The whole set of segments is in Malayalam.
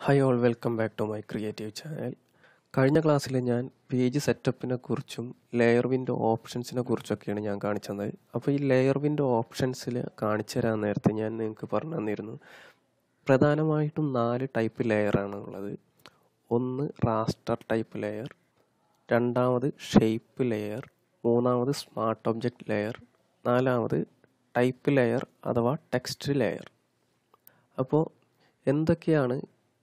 Hi all welcome back to my creative channel കഴിഞ്ഞ ക്ലാസ്സിൽ ഞാൻ പേജ് സെറ്റപ്പിനെ കുറിച്ചും ലെയർ വിൻഡോ ഓപ്ഷൻസിനെ കുറിച്ചൊക്കെയാണ് ഞാൻ കാണിച്ചു തന്നത് അപ്പോൾ ഈ ലെയർ വിൻഡോ ഓപ്ഷൻസിൽ കാണിച്ചു തരാൻ നേരത്തെ ഞാൻ നിങ്ങൾക്ക് പറഞ്ഞു തന്നിരുന്നു. പ്രധാനമായിട്ടും നാല് ടൈപ്പ് ലെയറാണ് ഉള്ളത് ഒന്ന് റാസ്റ്റർ ടൈപ്പ് ലെയർ രണ്ടാമത് ഷേപ്പ് ലെയർ മൂന്നാമത് സ്മാർട്ട് ഒബ്ജക്റ്റ് ലെയർ നാലാമത് ടൈപ്പ് ലെയർ അഥവാ ടെക്സ്റ്റ് ലെയർ അപ്പോൾ എന്തൊക്കെയാണ്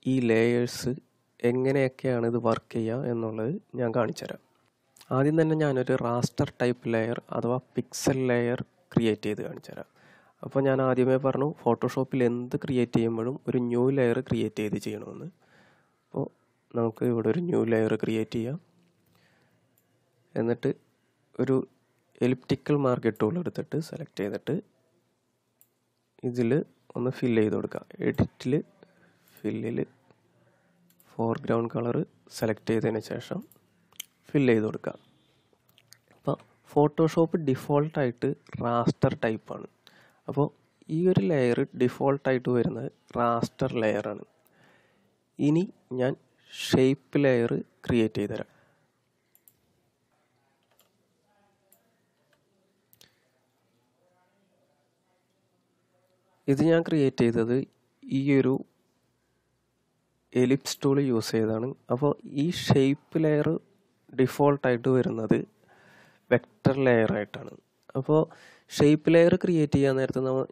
ഈ ലേയേഴ്സ് എങ്ങനെയൊക്കെയാണ് ഇത് വർക്ക് ചെയ്യുക എന്നുള്ളത് ഞാൻ കാണിച്ചു തരാം ആദ്യം തന്നെ ഞാനൊരു റാസ്റ്റർ ടൈപ്പ് ലെയർ അഥവാ പിക്സൽ ലെയർ ക്രിയേറ്റ് ചെയ്ത് കാണിച്ചു തരാം അപ്പോൾ ഞാൻ ആദ്യമേ പറഞ്ഞു ഫോട്ടോഷോപ്പിൽ എന്ത് ക്രിയേറ്റ് ചെയ്യുമ്പോഴും ഒരു ന്യൂ ലെയർ ക്രിയേറ്റ് ചെയ്ത് ചെയ്യണമെന്ന്. അപ്പോൾ നമുക്ക് ഇവിടെ ഒരു ന്യൂ ലെയർ ക്രിയേറ്റ് ചെയ്യാം. എന്നിട്ട് ഒരു എലിപ്റ്റിക്കൽ മാർക്കറ്റ് ടൂൾ എടുത്തിട്ട് സെലക്ട് ചെയ്തിട്ട് ഇതിൽ ഒന്ന് ഫില്ല് ചെയ്ത് കൊടുക്കുക എഡിറ്റിൽ ഫില്ലിൽ ഫോർഗ്രൗണ്ട് കളർ സെലക്ട് ചെയ്തതിന് ശേഷം ഫില്ല് ചെയ്ത് കൊടുക്കുക. അപ്പോൾ ഫോട്ടോഷോപ്പ് ഡിഫോൾട്ടായിട്ട് റാസ്റ്റർ ടൈപ്പാണ് അപ്പോൾ ഈ ഒരു ലെയർ ഡിഫോൾട്ടായിട്ട് വരുന്നത് റാസ്റ്റർ ലെയറാണ് ഇനി ഞാൻ ഷേപ്പ് ലെയർ ക്രിയേറ്റ് ചെയ്ത് തരാം. ഇത് ഞാൻ ക്രിയേറ്റ് ചെയ്തത് ഈ ഒരു എലിപ്സ് ടൂൾ യൂസ് ചെയ്താണ് അപ്പോൾ ഈ ഷേപ്പ് ലെയർ ഡിഫോൾട്ടായിട്ട് വരുന്നത് വെക്റ്റർ ലെയർ ആയിട്ടാണ്. അപ്പോൾ ഷേപ്പ് ലെയർ ക്രിയേറ്റ് ചെയ്യാൻ നേരത്ത് നമ്മൾ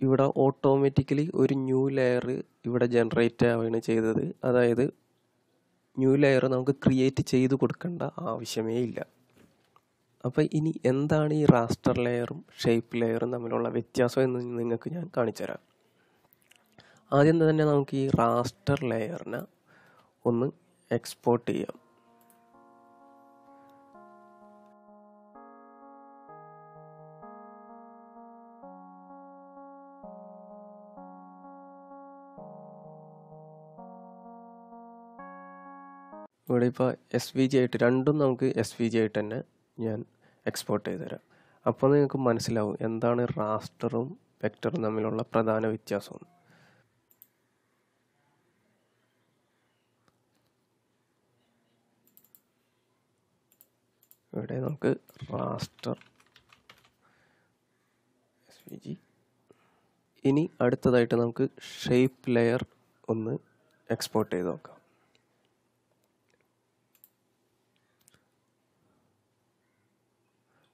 ഇവിടെ ഓട്ടോമാറ്റിക്കലി ഒരു ന്യൂ ലെയർ ഇവിടെ ജനറേറ്റ് ആവുകയാണ് ചെയ്തത്. അതായത് ന്യൂ ലെയർ നമുക്ക് ക്രിയേറ്റ് ചെയ്ത് കൊടുക്കേണ്ട ആവശ്യമേ ഇല്ല. അപ്പോൾ ഇനി എന്താണ് ഈ റാസ്റ്റർ ലെയറും ഷേപ്പ് ലെയറും തമ്മിലുള്ള വ്യത്യാസം എന്ന് നിങ്ങൾക്ക് ഞാൻ കാണിച്ചു തരാം ആദ്യം തന്നെ നമുക്ക് ഈ റാസ്റ്റർ ലെയറിനെ ഒന്ന് എക്സ്പോർട്ട് ചെയ്യാം. ഇവിടെ ഇപ്പോൾ എസ് വി ജി ആയിട്ട് രണ്ടും നമുക്ക് എസ് വി ജി ആയിട്ട് തന്നെ ഞാൻ എക്സ്പോർട്ട് ചെയ്ത് തരാം അപ്പോൾ നിങ്ങൾക്ക് മനസ്സിലാവും എന്താണ് റാസ്റ്ററും വെക്ടറും തമ്മിലുള്ള പ്രധാന വ്യത്യാസം ഇവിടെ നമുക്ക് റാസ്റ്റർ എസ് വി ജി ഇനി അടുത്തതായിട്ട് നമുക്ക് ഷേപ്പ് ലെയർ ഒന്ന് എക്സ്പോർട്ട് ചെയ്ത് നോക്കാം.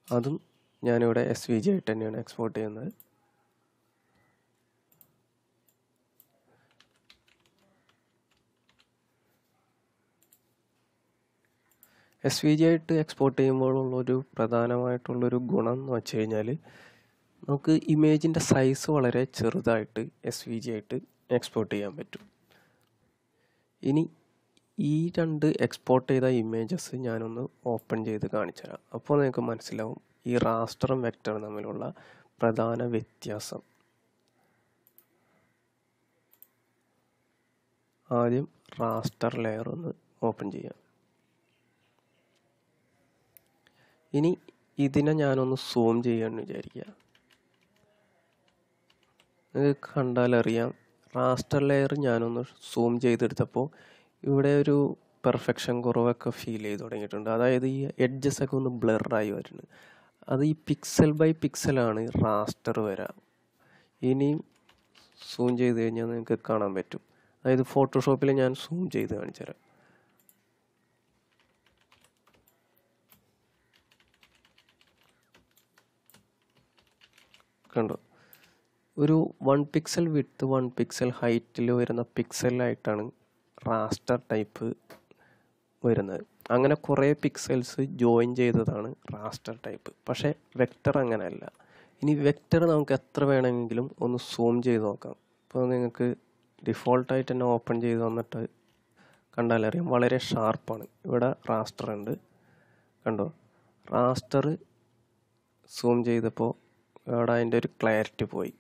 അതും ഞാനിവിടെ എസ് വി ജി ആയിട്ട് തന്നെയാണ് എക്സ്പോർട്ട് ചെയ്യുന്നത്. എസ് വി ജി ആയിട്ട് എക്സ്പോർട്ട് ചെയ്യുമ്പോഴുള്ളൊരു പ്രധാനമായിട്ടുള്ളൊരു ഗുണം എന്ന് വെച്ച് കഴിഞ്ഞാൽ നമുക്ക് ഇമേജിന്റെ സൈസ് വളരെ ചെറുതായിട്ട് എസ് വി ജി ആയിട്ട് എക്സ്പോർട്ട് ചെയ്യാൻ പറ്റും. ഇനി ഈ രണ്ട് എക്സ്പോർട്ട് ചെയ്ത ഇമേജസ് ഞാനൊന്ന് ഓപ്പൺ ചെയ്ത് കാണിച്ചു തരാം. അപ്പോൾ നിങ്ങൾക്ക് മനസ്സിലാവും ഈ റാസ്റ്ററും വെക്ടറും തമ്മിലുള്ള പ്രധാന വ്യത്യാസം. ആദ്യം റാസ്റ്റർ ലെയർ ഒന്ന് ഓപ്പൺ ചെയ്യാം. ഇനി ഇതിനെ ഞാനൊന്ന് സൂം ചെയ്യാമെന്ന് വിചാരിക്കുക നിങ്ങൾക്ക് കണ്ടാലറിയാം റാസ്റ്റർ ലെയർ ഞാനൊന്ന് സൂം ചെയ്തെടുത്തപ്പോൾ ഇവിടെ ഒരു പെർഫെക്ഷൻ കുറവൊക്കെ ഫീൽ ചെയ്ത് തുടങ്ങിയിട്ടുണ്ട്. അതായത് ഈ എഡ്ജസ് ഒക്കെ ഒന്ന് ബ്ലറായി വരുന്നത് അത് ഈ പിക്സൽ ബൈ പിക്സലാണ് റാസ്റ്റർ വരാം. ഇനിയും സൂം ചെയ്ത് കഴിഞ്ഞാൽ നിങ്ങൾക്ക് കാണാൻ പറ്റും. അതായത് ഫോട്ടോഷോപ്പിൽ ഞാൻ സൂം ചെയ്ത് കാണിച്ചു തരാം കണ്ടോ. ഒരു വൺ പിക്സൽ വിട്ട് വൺ പിക്സൽ ഹൈറ്റിൽ വരുന്ന പിക്സലായിട്ടാണ് റാസ്റ്റർ ടൈപ്പ് വരുന്നത്. അങ്ങനെ കുറേ പിക്സൽസ് ജോയിൻ ചെയ്തതാണ് റാസ്റ്റർ ടൈപ്പ് പക്ഷേ വെക്റ്റർ അങ്ങനെയല്ല. ഇനി വെക്റ്റർ നമുക്ക് എത്ര വേണമെങ്കിലും ഒന്ന് സൂം ചെയ്ത് നോക്കാം. ഇപ്പോൾ നിങ്ങൾക്ക് ഡിഫോൾട്ടായിട്ട് തന്നെ ഓപ്പൺ ചെയ്ത് വന്നിട്ട് കണ്ടാലറിയാം വളരെ ഷാർപ്പാണ് ഇവിടെ റാസ്റ്റർ ഉണ്ട്. കണ്ടോ? റാസ്റ്റർ സൂം ചെയ്തപ്പോൾ അവിടെ അതിന്റെ ഒരു ക്ലാരിറ്റി പോയി.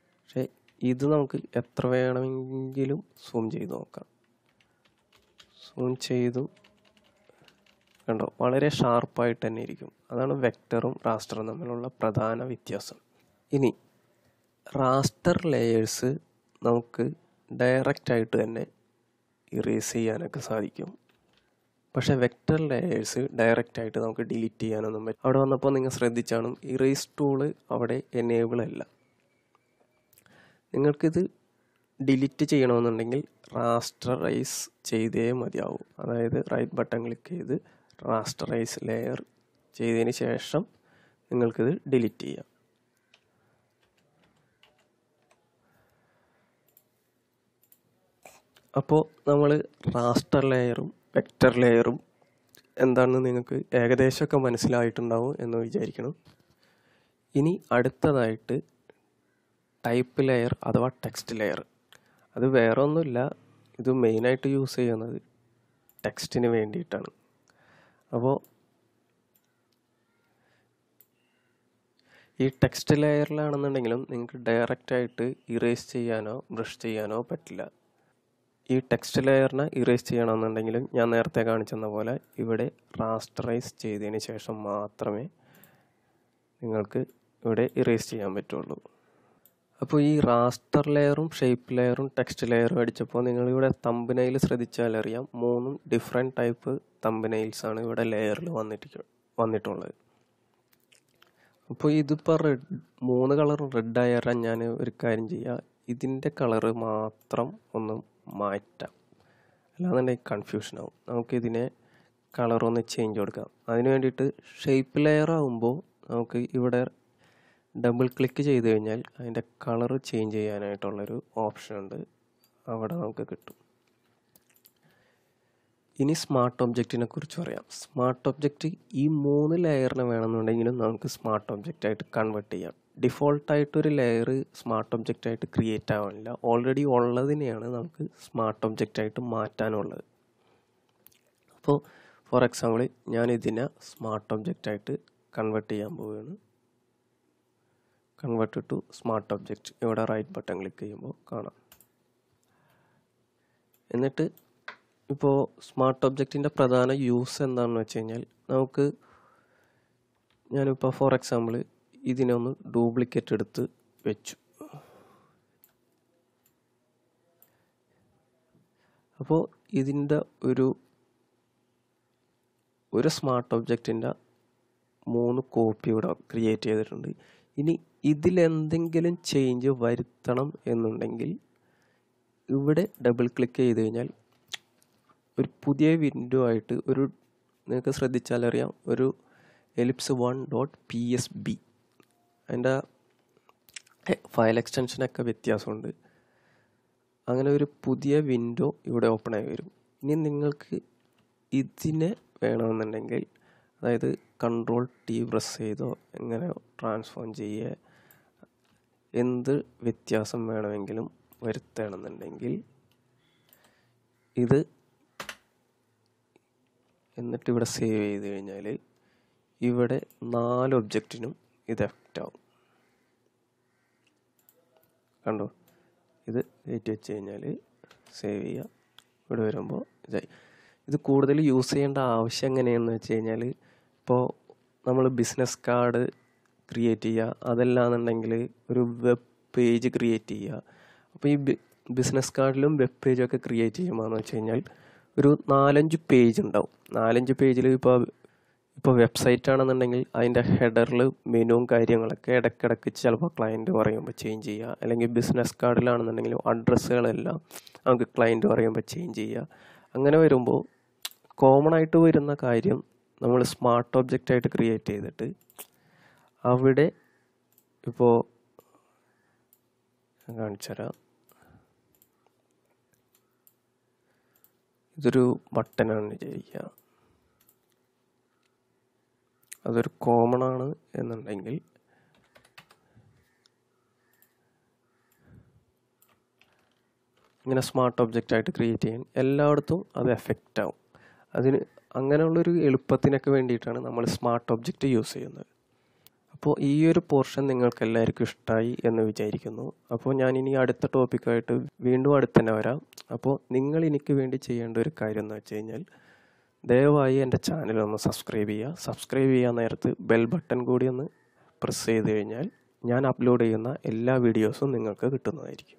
പക്ഷേ ഇത് നമുക്ക് എത്ര വേണമെങ്കിലും സൂം ചെയ്ത് നോക്കാം. സൂം ചെയ്തു. കണ്ടോ? വളരെ ഷാർപ്പായിട്ട് തന്നെ ഇരിക്കും. അതാണ് വെക്ടറും റാസ്റ്ററും തമ്മിലുള്ള പ്രധാന വ്യത്യാസം. ഇനി റാസ്റ്റർ ലെയേഴ്സ് നമുക്ക് ഡയറക്റ്റായിട്ട് തന്നെ ഇറേസ് ചെയ്യാനൊക്കെ സാധിക്കും. പക്ഷേ വെക്റ്റർ ലെയേഴ്സ് ഡയറക്റ്റ് ആയിട്ട് നമുക്ക് ഡിലീറ്റ് ചെയ്യാനൊന്നും പറ്റും അവിടെ വന്നപ്പോൾ നിങ്ങൾ ശ്രദ്ധിച്ചാണ് ഇറേസ് ടൂൾ അവിടെ എനേബിൾ അല്ല. നിങ്ങൾക്കിത് ഡിലീറ്റ് ചെയ്യണമെന്നുണ്ടെങ്കിൽ റാസ്റ്ററൈസ് ചെയ്തേ മതിയാവും. അതായത് റൈറ്റ് ബട്ടൺ ക്ലിക്ക് ചെയ്ത് റാസ്റ്ററൈസ് ലെയർ ചെയ്തതിന് ശേഷം നിങ്ങൾക്കിത് ഡിലീറ്റ് ചെയ്യാം. അപ്പോൾ നമ്മൾ റാസ്റ്റർ ലെയറും വെക്റ്റർ ലെയറും എന്താണെന്ന് നിങ്ങൾക്ക് ഏകദേശമൊക്കെ മനസ്സിലായിട്ടുണ്ടാവും എന്ന് വിചാരിക്കണം. ഇനി അടുത്തതായിട്ട് ടൈപ്പ് ലെയർ അഥവാ ടെക്സ്റ്റ് ലെയർ. അത് വേറെ ഒന്നുമില്ല ഇത് മെയിനായിട്ട് യൂസ് ചെയ്യുന്നത് ടെക്സ്റ്റിന് വേണ്ടിയിട്ടാണ്. അപ്പോൾ ഈ ടെക്സ്റ്റ് ലെയറിലാണെന്നുണ്ടെങ്കിലും നിങ്ങൾക്ക് ഡയറക്റ്റായിട്ട് ഇറേസ് ചെയ്യാനോ ബ്രഷ് ചെയ്യാനോ പറ്റില്ല. ഈ ടെക്സ്റ്റ് ലെയറിനെ ഇറേസ് ചെയ്യണമെന്നുണ്ടെങ്കിലും ഞാൻ നേരത്തെ കാണിച്ചെന്ന പോലെ ഇവിടെ റാസ്റ്ററൈസ് ചെയ്തതിന് ശേഷം മാത്രമേ നിങ്ങൾക്ക് ഇവിടെ ഇറേസ് ചെയ്യാൻ പറ്റുള്ളൂ. അപ്പോൾ ഈ റാസ്റ്റർ ലെയറും ഷേപ്പ് ലെയറും ടെക്സ്റ്റ് ലെയറും അടിച്ചപ്പോൾ നിങ്ങളിവിടെ തമ്പനയിൽ ശ്രദ്ധിച്ചാൽ അറിയാം മൂന്നും ഡിഫറെന്റ് ടൈപ്പ് തമ്പനയിൽസാണ് ഇവിടെ ലെയറിൽ വന്നിട്ട് വന്നിട്ടുള്ളത്. അപ്പോൾ ഇതിപ്പോൾ റെഡ് മൂന്ന് കളർ റെഡ് ആയ ഞാൻ ഒരു കാര്യം ചെയ്യുക ഇതിന്റെ കളറ് മാത്രം ഒന്ന് മാറ്റാം. അല്ലാന്നുണ്ടെങ്കിൽ കൺഫ്യൂഷൻ ആവും. നമുക്കിതിനെ കളറൊന്ന് ചേഞ്ച് കൊടുക്കാം. അതിന് വേണ്ടിയിട്ട് ഷേപ്പ് ലെയർ ആകുമ്പോൾ നമുക്ക് ഇവിടെ ഡബിൾ ക്ലിക്ക് ചെയ്ത് കഴിഞ്ഞാൽ അതിന്റെ കളർ ചേഞ്ച് ചെയ്യാനായിട്ടുള്ളൊരു ഓപ്ഷൻ ഉണ്ട്. അവിടെ നമുക്ക് കിട്ടും. ഇനി സ്മാർട്ട് ഒബ്ജക്റ്റിനെ കുറിച്ച് പറയാം. സ്മാർട്ട് ഒബ്ജക്റ്റ് ഈ മൂന്ന് ലെയറിനെ വേണമെന്നുണ്ടെങ്കിലും നമുക്ക് സ്മാർട്ട് ഒബ്ജക്റ്റായിട്ട് കൺവേർട്ട് ചെയ്യാം. ഡിഫോൾട്ടായിട്ടൊരു ലെയർ സ്മാർട്ട് ഒബ്ജക്റ്റ് ആയിട്ട് ക്രിയേറ്റ് ആവാനില്ല. ഓൾറെഡി ഉള്ളതിനെയാണ് നമുക്ക് സ്മാർട്ട് ഒബ്ജക്റ്റ് ആയിട്ട് മാറ്റാനുള്ളത്. അപ്പോൾ ഫോർ എക്സാമ്പിൾ ഞാൻ ഇതിനെ സ്മാർട്ട് ഒബ്ജക്റ്റ് ആയിട്ട് കൺവേർട്ട് ചെയ്യാൻ പോവുകയാണ്. Convert to smart object. ഇവിടെ റൈറ്റ് ബട്ടൺ ക്ലിക്ക് ചെയ്യുമ്പോൾ കാണാം. എന്നിട്ട് ഇപ്പോൾ സ്മാർട്ട് ഒബ്ജക്റ്റിന്റെ പ്രധാന യൂസ് എന്താണെന്ന് വെച്ച് കഴിഞ്ഞാൽ നമുക്ക് ഞാനിപ്പോൾ ഫോർ എക്സാമ്പിൾ ഇതിനെ ഒന്ന് ഡ്യൂപ്ലിക്കേറ്റ് എടുത്ത് വെച്ചു. അപ്പോൾ ഇതിന്റെ ഒരു ഒരു സ്മാർട്ട് ഒബ്ജക്റ്റിന്റെ മൂന്ന് കോപ്പി ഇവിടെ ക്രിയേറ്റ് ചെയ്തിട്ടുണ്ട്. ഇനി ഇതിലെന്തെങ്കിലും ചേഞ്ച് വരുത്തണം എന്നുണ്ടെങ്കിൽ ഇവിടെ ഡബിൾ ക്ലിക്ക് ചെയ്ത് കഴിഞ്ഞാൽ ഒരു പുതിയ വിൻഡോ ആയിട്ട് ഒരു നിങ്ങൾക്ക് ശ്രദ്ധിച്ചാലറിയാം ഒരു ellipse one dot P S B അതിന്റെ ഫയൽ എക്സ്റ്റൻഷനൊക്കെ വ്യത്യാസമുണ്ട്. അങ്ങനെ ഒരു പുതിയ വിൻഡോ ഇവിടെ ഓപ്പൺ ആയി വരും. ഇനി നിങ്ങൾക്ക് ഇതിനെ വേണമെന്നുണ്ടെങ്കിൽ അതായത് കൺട്രോൾ ടി പ്രസ് ചെയ്തോ എങ്ങനെ ട്രാൻസ്ഫോം ചെയ്യുക എന്ത് വ്യത്യാസം വേണമെങ്കിലും വരുത്തണമെന്നുണ്ടെങ്കിൽ ഇത് എന്നിട്ട് ഇവിടെ സേവ് ചെയ്ത് കഴിഞ്ഞാൽ ഇവിടെ നാല് ഒബ്ജക്റ്റിനും ഇത് ആവും കണ്ടോ? ഇത് കയറ്റി വെച്ച് കഴിഞ്ഞാൽ സേവ് ചെയ്യുക ഇവിടെ വരുമ്പോൾ ഇതായി. ഇത് കൂടുതൽ യൂസ് ചെയ്യേണ്ട ആവശ്യം എങ്ങനെയാണെന്ന് വെച്ച് കഴിഞ്ഞാൽ ഇപ്പോൾ നമ്മൾ ബിസിനസ് കാർഡ് ക്രിയേറ്റ് ചെയ്യുക. അതല്ലാന്നുണ്ടെങ്കിൽ ഒരു വെബ് പേജ് ക്രിയേറ്റ് ചെയ്യുക. അപ്പോൾ ഈ ബിസിനസ് കാർഡിലും വെബ് പേജും ഒക്കെ ക്രിയേറ്റ് ചെയ്യുമ്പോൾ എന്ന് വെച്ച് കഴിഞ്ഞാൽ ഒരു നാലഞ്ച് പേജ് ഉണ്ടാവും. നാലഞ്ച് പേജിൽ ഇപ്പോൾ ഇപ്പോൾ വെബ്സൈറ്റ് ആണെന്നുണ്ടെങ്കിൽ അതിന്റെ ഹെഡറിൽ മെനുവും കാര്യങ്ങളൊക്കെ ഇടയ്ക്കിടയ്ക്ക് ചിലപ്പോൾ ക്ലയന്റ് പറയുമ്പോൾ ചേഞ്ച് ചെയ്യുക. അല്ലെങ്കിൽ ബിസിനസ് കാർഡിലാണെന്നുണ്ടെങ്കിൽ അഡ്രസ്സുകളെല്ലാം നമുക്ക് ക്ലയന്റ് പറയുമ്പോൾ ചേഞ്ച് ചെയ്യുക. അങ്ങനെ വരുമ്പോൾ കോമൺ ആയിട്ട് വരുന്ന കാര്യം നമ്മൾ സ്മാർട്ട് ഒബ്ജക്റ്റ് ആയിട്ട് ക്രിയേറ്റ് ചെയ്തിട്ട് അവിടെ ഇപ്പോൾ കാണിച്ചു തരാം. ഇതൊരു ബട്ടനാണ് വിചാരിക്കുക. അതൊരു കോമൺ ആണ് എന്നുണ്ടെങ്കിൽ ഇങ്ങനെ സ്മാർട്ട് ഒബ്ജക്റ്റ് ആയിട്ട് ക്രിയേറ്റ് ചെയ്യാൻ എല്ലായിടത്തും അത് എഫക്റ്റ് ആവും. അതിന് അങ്ങനെയുള്ളൊരു എളുപ്പത്തിനൊക്കെ വേണ്ടിയിട്ടാണ് നമ്മൾ സ്മാർട്ട് ഒബ്ജക്റ്റ് യൂസ് ചെയ്യുന്നത്. അപ്പോൾ ഈ ഒരു പോർഷൻ നിങ്ങൾക്ക് എല്ലാവർക്കും ഇഷ്ടമായി എന്ന് വിചാരിക്കുന്നു. അപ്പോൾ ഞാൻ ഇനി അടുത്ത ടോപ്പിക്കായിട്ട് വീണ്ടും അടുത്തന്നെ വരാം. അപ്പോൾ നിങ്ങൾ എനിക്ക് വേണ്ടി ചെയ്യേണ്ട ഒരു കാര്യം എന്ന് വെച്ച് കഴിഞ്ഞാൽ ദയവായി എന്റെ ചാനൽ ഒന്ന് സബ്സ്ക്രൈബ് ചെയ്യുക. സബ്സ്ക്രൈബ് ചെയ്യാൻ നേരത്ത് ബെൽ ബട്ടൺ കൂടി ഒന്ന് പ്രസ് ചെയ്ത് കഴിഞ്ഞാൽ ഞാൻ അപ്ലോഡ് ചെയ്യുന്ന എല്ലാ വീഡിയോസും നിങ്ങൾക്ക് കിട്ടുന്നതായിരിക്കും.